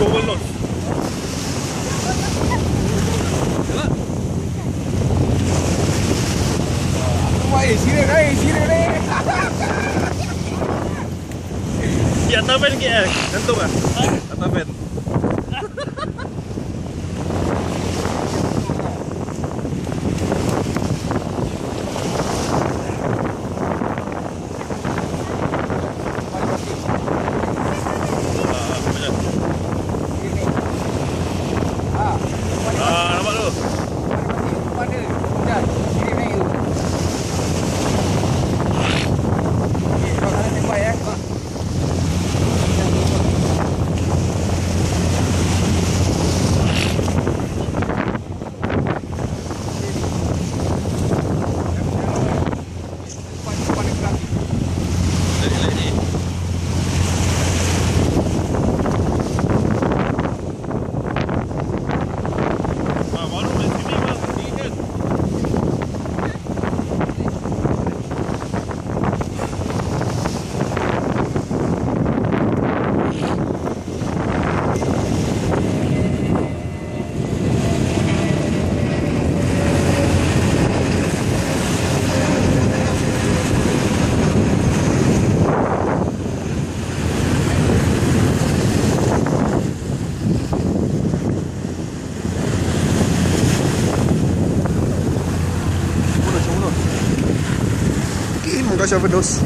gobelon. Wah, sirih dah, sirih dah. Ya, tapen ke? Nanti apa? Tapen. kasih overdose